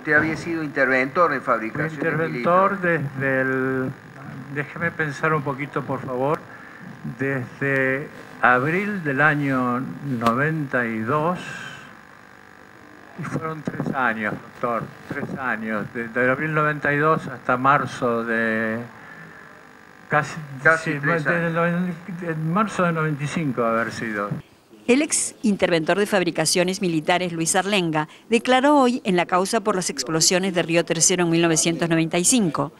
Usted había sido interventor en fabricación. Interventor desde el... Déjeme pensar un poquito, por favor. Desde abril del año 92, y fueron tres años, doctor, tres años, desde abril 92 hasta marzo de... Casi, Casi sí, tres años. en marzo de 95 haber sido. El ex interventor de fabricaciones militares Luis Arlenga declaró hoy en la causa por las explosiones de Río Tercero en 1995.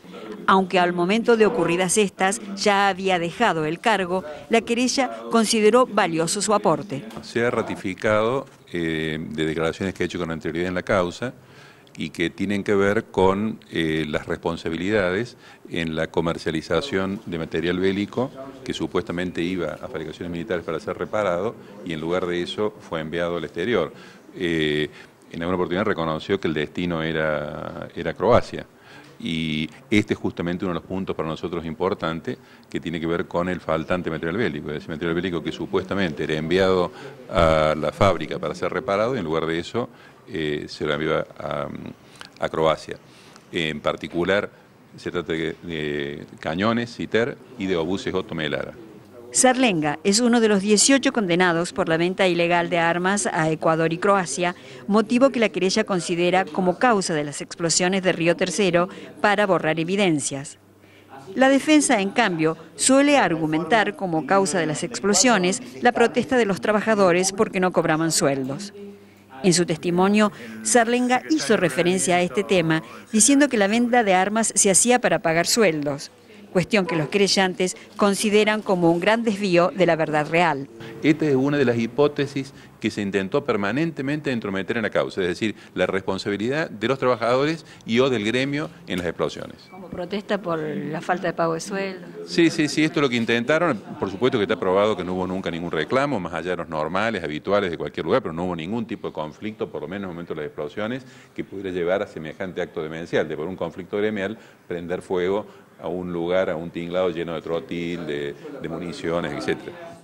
Aunque al momento de ocurridas estas ya había dejado el cargo, la querella consideró valioso su aporte. Se ha ratificado eh, de declaraciones que ha hecho con anterioridad en la causa y que tienen que ver con eh, las responsabilidades en la comercialización de material bélico que supuestamente iba a fabricaciones militares para ser reparado y en lugar de eso fue enviado al exterior. Eh, en alguna oportunidad reconoció que el destino era, era Croacia. Y este es justamente uno de los puntos para nosotros importantes que tiene que ver con el faltante material bélico, ese material bélico que supuestamente era enviado a la fábrica para ser reparado y en lugar de eso eh, se lo envió a, a Croacia. En particular se trata de, cañones, CITER y de obuses Otto Melara. Sarlenga es uno de los 18 condenados por la venta ilegal de armas a Ecuador y Croacia, motivo que la querella considera como causa de las explosiones de Río Tercero para borrar evidencias. La defensa, en cambio, suele argumentar como causa de las explosiones la protesta de los trabajadores porque no cobraban sueldos. En su testimonio, Sarlenga hizo referencia a este tema, diciendo que la venta de armas se hacía para pagar sueldos, cuestión que los creyentes consideran como un gran desvío de la verdad real. Esta es una de las hipótesis que se intentó permanentemente entrometer en la causa, es decir, la responsabilidad de los trabajadores y o del gremio en las explosiones. Como protesta por la falta de pago de sueldos. Sí, sí, sí, esto es lo que intentaron. Por supuesto que está probado que no hubo nunca ningún reclamo, más allá de los normales, habituales de cualquier lugar, pero no hubo ningún tipo de conflicto, por lo menos en el momento de las explosiones, que pudiera llevar a semejante acto demencial, de por un conflicto gremial prender fuego a un lugar, a un tinglado lleno de trotil, de, de municiones, etcétera.